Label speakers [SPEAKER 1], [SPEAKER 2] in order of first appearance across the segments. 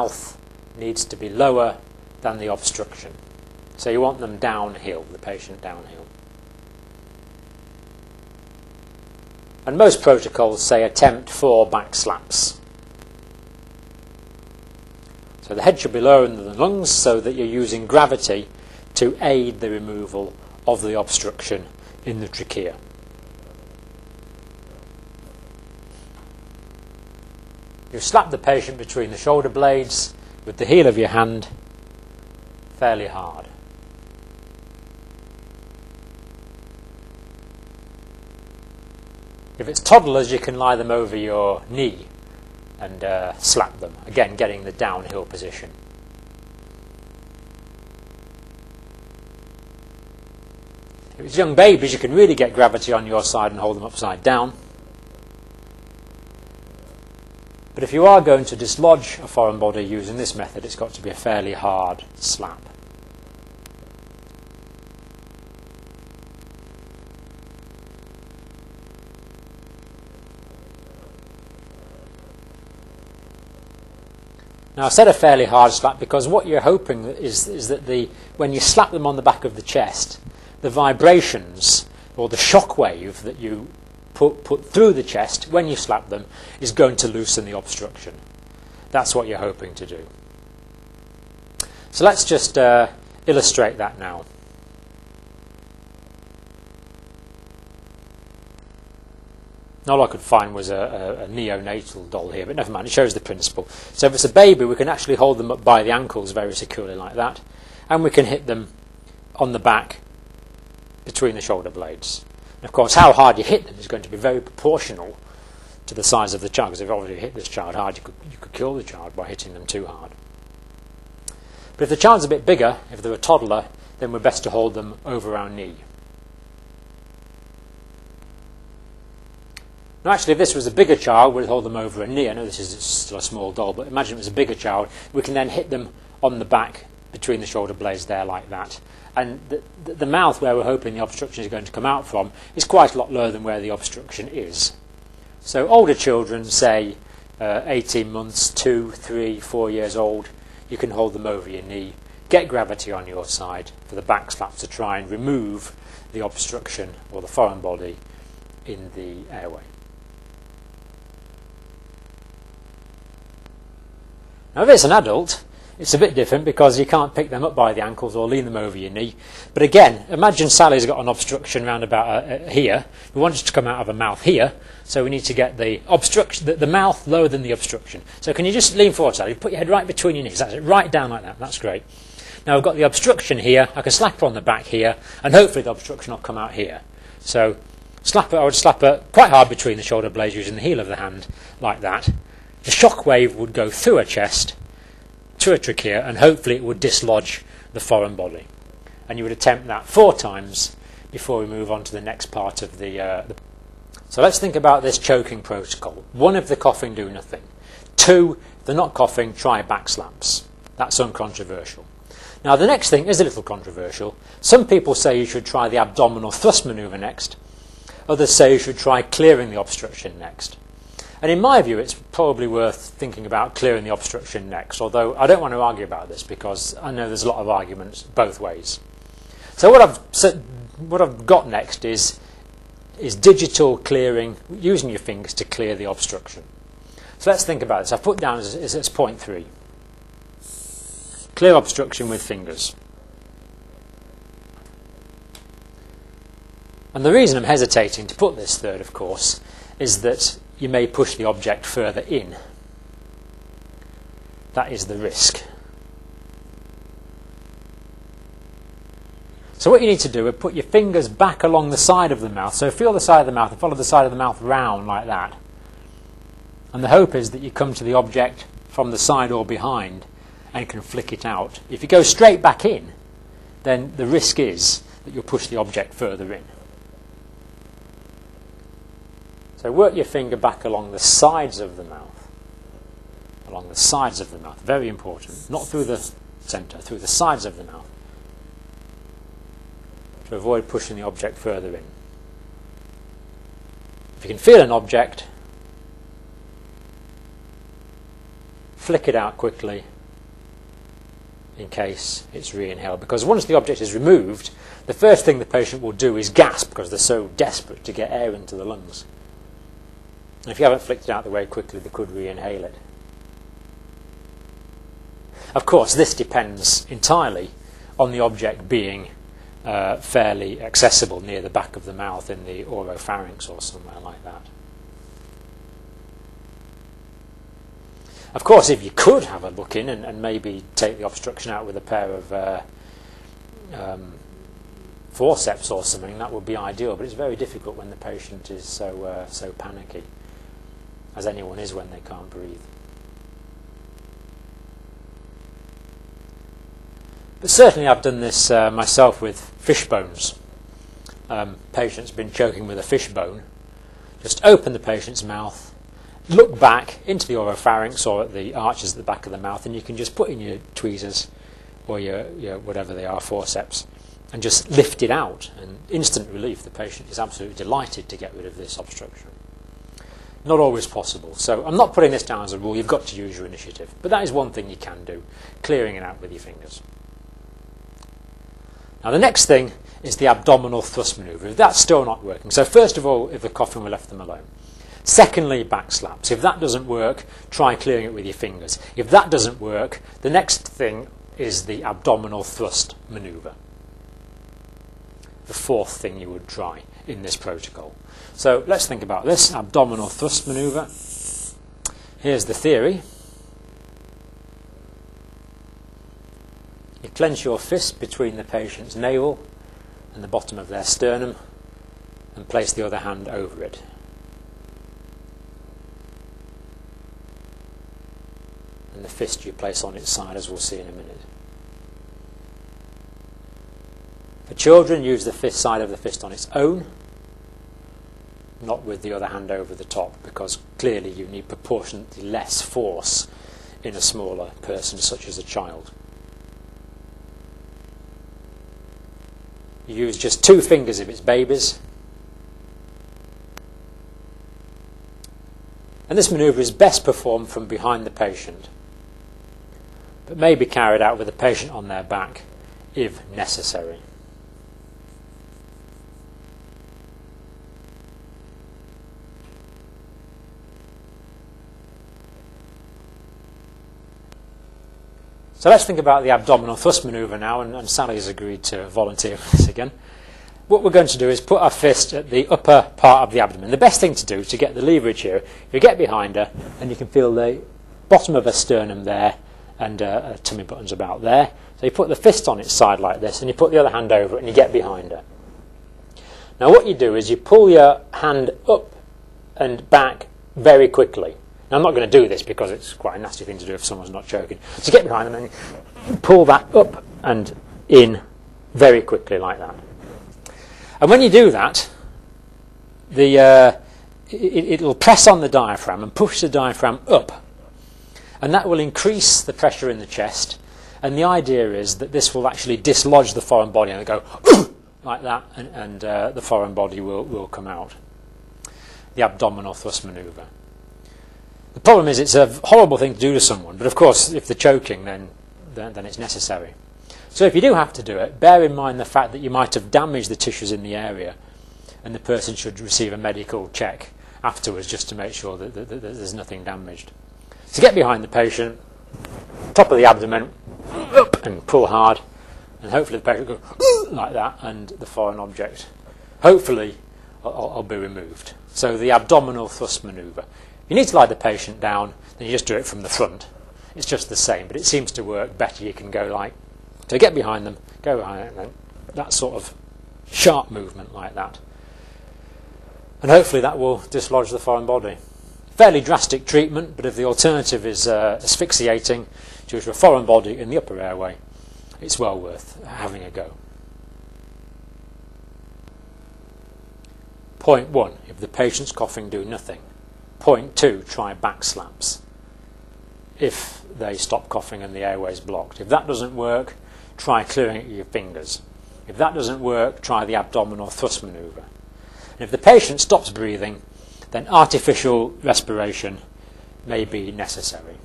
[SPEAKER 1] mouth needs to be lower than the obstruction. So you want them downhill, the patient downhill. And most protocols say attempt four back slaps. So the head should be lower than the lungs so that you're using gravity to aid the removal of the obstruction in the trachea. You slap the patient between the shoulder blades with the heel of your hand fairly hard. If it's toddlers, you can lie them over your knee and uh, slap them, again getting the downhill position. If it's young babies, you can really get gravity on your side and hold them upside down. But if you are going to dislodge a foreign body using this method, it's got to be a fairly hard slap. Now I said a fairly hard slap because what you're hoping is, is that the, when you slap them on the back of the chest, the vibrations or the shock wave that you put, put through the chest when you slap them is going to loosen the obstruction. That's what you're hoping to do. So let's just uh, illustrate that now. all I could find was a, a, a, neonatal doll here, but never mind, it shows the principle. So if it's a baby, we can actually hold them up by the ankles very securely like that, and we can hit them on the back between the shoulder blades. And of course, how hard you hit them is going to be very proportional to the size of the child, because if you obviously hit this child hard, you could, you could kill the child by hitting them too hard. But if the child's a bit bigger, if they're a toddler, then we're best to hold them over our knee. Now, actually, if this was a bigger child, we'd hold them over a knee. I know this is still a small doll, but imagine it was a bigger child. We can then hit them on the back between the shoulder blades there, like that. And the, the, the mouth, where we're hoping the obstruction is going to come out from, is quite a lot lower than where the obstruction is. So, older children, say uh, 18 months, 2, 3, 4 years old, you can hold them over your knee. Get gravity on your side for the back slap to try and remove the obstruction or the foreign body in the airway. Now, if it's an adult, it's a bit different because you can't pick them up by the ankles or lean them over your knee. But again, imagine Sally's got an obstruction round about uh, uh, here. We want it to come out of a mouth here, so we need to get the obstruction, the, the, mouth lower than the obstruction. So can you just lean forward, Sally? Put your head right between your knees. That's it, right down like that. That's great. Now I've got the obstruction here. I can slap her on the back here, and hopefully the obstruction will come out here. So slap her, I would slap her quite hard between the shoulder blades using the heel of the hand, like that the shock wave would go through a chest to a trachea and hopefully it would dislodge the foreign body. And you would attempt that four times before we move on to the next part of the, uh, the so let's think about this choking protocol. One, if they're coughing, do nothing. Two, if they're not coughing, try back slaps. That's uncontroversial. Now, the next thing is a little controversial. Some people say you should try the abdominal thrust maneuver next. Others say you should try clearing the obstruction next. And in my view, it's probably worth thinking about clearing the obstruction next, although I don't want to argue about this because I know there's a lot of arguments both ways. So what I've, said, what I've got next is, is digital clearing, using your fingers to clear the obstruction. So let's think about this. I've put down as, as, as point three. Clear obstruction with fingers. And the reason I'm hesitating to put this third, of course, is that you may push the object further in. That is the risk. So what you need to do is put your fingers back along the side of the mouth. So feel the side of the mouth and follow the side of the mouth round like that. And the hope is that you come to the object from the side or behind and can flick it out. If you go straight back in, then the risk is that you'll push the object further in. So work your finger back along the sides of the mouth. Along the sides of the mouth. Very important. Not through the centre, through the sides of the mouth. To avoid pushing the object further in. If you can feel an object, flick it out quickly in case it's re-inhaled. Because once the object is removed, the first thing the patient will do is gasp because they're so desperate to get air into the lungs. And if you haven't flicked it out the way quickly, they could re-inhale it. Of course, this depends entirely on the object being uh, fairly accessible near the back of the mouth in the oropharynx or somewhere like that. Of course, if you could have a look in and, and maybe take the obstruction out with a pair of uh, um, forceps or something, that would be ideal. But it's very difficult when the patient is so uh, so panicky, as anyone is when they can't breathe. But certainly, I've done this uh, myself with fish bones. Um, patient's been choking with a fish bone. Just open the patient's mouth look back into the oropharynx or at the arches at the back of the mouth, and you can just put in your tweezers or your, your whatever they are, forceps, and just lift it out. And instant relief. The patient is absolutely delighted to get rid of this obstruction. Not always possible. So I'm not putting this down as a rule. You've got to use your initiative. But that is one thing you can do, clearing it out with your fingers. Now the next thing is the abdominal thrust maneuver. If that's still not working. So first of all, if the coughing, we left them alone. Secondly, back slaps. If that doesn't work, try clearing it with your fingers. If that doesn't work, the next thing is the abdominal thrust maneuver. The fourth thing you would try in this protocol. So let's think about this abdominal thrust maneuver. Here's the theory. You clench your fist between the patient's navel and the bottom of their sternum and place the other hand over it. and the fist you place on its side, as we'll see in a minute. For children, use the fist side of the fist on its own, not with the other hand over the top, because clearly you need proportionately less force in a smaller person, such as a child. You use just two fingers if it's babies. And this manoeuvre is best performed from behind the patient but may be carried out with the patient on their back if necessary. So let's think about the abdominal thrust maneuver now, and, and Sally has agreed to volunteer for this again. What we're going to do is put our fist at the upper part of the abdomen. The best thing to do to get the leverage here, you get behind her and you can feel the bottom of her sternum there and uh, tummy buttons about there. So you put the fist on its side like this, and you put the other hand over it, and you get behind her. Now what you do is you pull your hand up and back very quickly. Now I'm not going to do this because it's quite a nasty thing to do if someone's not choking. So get behind them and pull that up and in very quickly like that. And when you do that, the uh, it, will press on the diaphragm and push the diaphragm up and that will increase the pressure in the chest. And the idea is that this will actually dislodge the foreign body and go like that, and, and uh, the foreign body will, will come out. The abdominal thrust maneuver. The problem is it's a horrible thing to do to someone, but of course, if they're choking, then, then, then it's necessary. So if you do have to do it, bear in mind the fact that you might have damaged the tissues in the area, and the person should receive a medical check afterwards just to make sure that, that, that there's nothing damaged. So get behind the patient, top of the abdomen, up and pull hard, and hopefully the patient goes like that, and the foreign object, hopefully, will, will be removed. So the abdominal thrust maneuver. You need to lie the patient down, then you just do it from the front. It's just the same, but it seems to work better. You can go like, so get behind them, go behind them, that sort of sharp movement like that. And hopefully that will dislodge the foreign body. Fairly drastic treatment, but if the alternative is uh, asphyxiating due to a foreign body in the upper airway, it's well worth having a go. Point one, if the patient's coughing, do nothing. Point two, try back slaps. If they stop coughing and the airway is blocked. If that doesn't work, try clearing it with your fingers. If that doesn't work, try the abdominal thrust maneuver. And if the patient stops breathing, then artificial respiration may be necessary.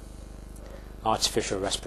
[SPEAKER 1] artificial respiration.